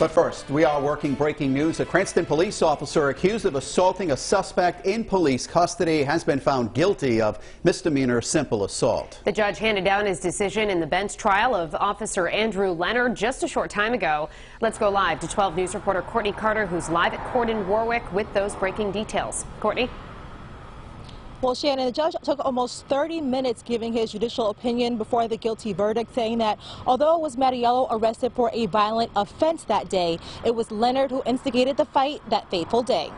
But first, we are working breaking news. A Cranston police officer accused of assaulting a suspect in police custody has been found guilty of misdemeanor simple assault. The judge handed down his decision in the bench trial of Officer Andrew Leonard just a short time ago. Let's go live to 12 News reporter Courtney Carter, who's live at court in Warwick with those breaking details. Courtney? Well, Shannon, the judge took almost 30 minutes giving his judicial opinion before the guilty verdict, saying that although it was Mattiello arrested for a violent offense that day, it was Leonard who instigated the fight that fateful day.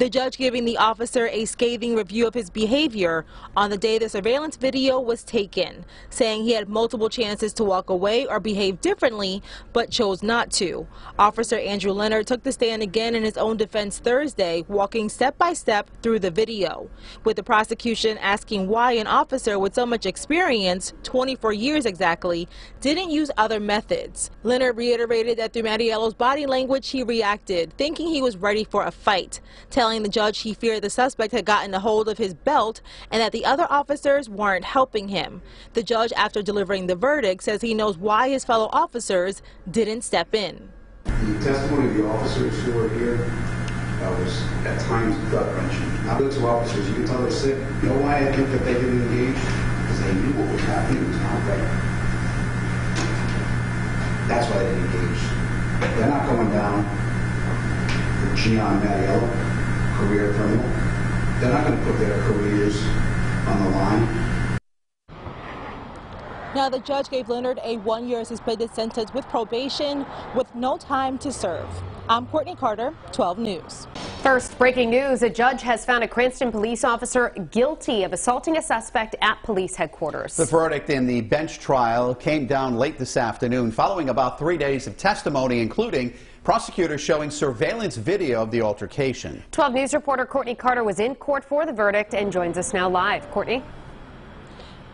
The judge giving the officer a scathing review of his behavior on the day the surveillance video was taken, saying he had multiple chances to walk away or behave differently, but chose not to. Officer Andrew Leonard took the stand again in his own defense Thursday, walking step by step through the video, with the prosecution asking why an officer with so much experience, 24 years exactly, didn't use other methods. Leonard reiterated that through Mattiello's body language, he reacted, thinking he was ready for a fight, telling telling the judge he feared the suspect had gotten a hold of his belt and that the other officers weren't helping him. The judge, after delivering the verdict, says he knows why his fellow officers didn't step in. The testimony of the officers who were here uh, was at times gut wrenching. Now, the two officers, you can tell they're sick. You know why I think that they didn't engage? Because they knew what was happening was not right. That's why they didn't engage. They're not going down for Gian Mattiello career criminal. They're not going to put their careers on the line. Now, the judge gave Leonard a one-year suspended sentence with probation with no time to serve. I'm Courtney Carter, 12 News. First, breaking news. A judge has found a Cranston police officer guilty of assaulting a suspect at police headquarters. The verdict in the bench trial came down late this afternoon following about three days of testimony, including prosecutors showing surveillance video of the altercation. 12 News reporter Courtney Carter was in court for the verdict and joins us now live. Courtney?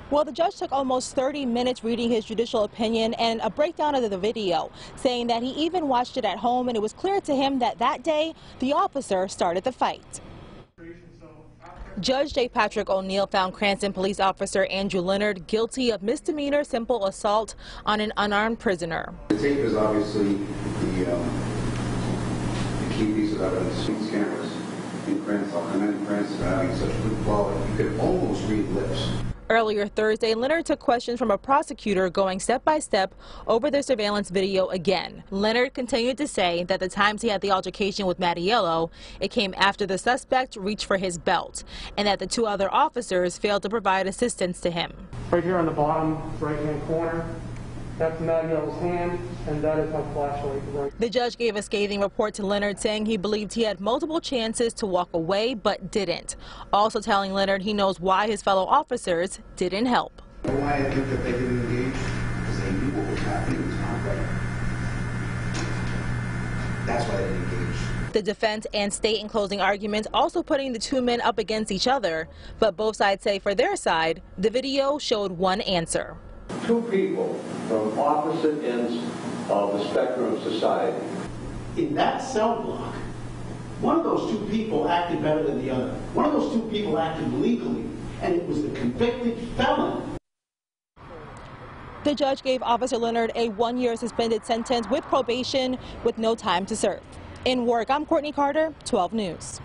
Well, the judge took almost 30 minutes reading his judicial opinion and a breakdown of the video, saying that he even watched it at home and it was clear to him that that day the officer started the fight. Judge J. Patrick O'Neill found Cranston police officer Andrew Leonard guilty of misdemeanor simple assault on an unarmed prisoner. The tape is obviously the, um, the key piece of evidence. These cameras in Cranston, I commend Cranston for having such good quality. You could almost read lips. Earlier Thursday, Leonard took questions from a prosecutor going step by step over the surveillance video again. Leonard continued to say that the times he had the altercation with Mattiello, it came after the suspect reached for his belt, and that the two other officers failed to provide assistance to him. Right here on the bottom right-hand corner, that's Mattiello's hand, and that is my flashlight. Right. The judge gave a scathing report to Leonard saying he believed he had multiple chances to walk away but didn't. Also telling Leonard he knows why his fellow officers didn't help. Why I think that they didn't engage? Because they knew what was happening was not right. That's why they didn't engage. The defense and state in closing arguments also putting the two men up against each other, but both sides say for their side, the video showed one answer two people from opposite ends of the spectrum of society. In that cell block, one of those two people acted better than the other. One of those two people acted legally, and it was the convicted felon. The judge gave Officer Leonard a one-year suspended sentence with probation with no time to serve. In Warwick, I'm Courtney Carter, 12 News.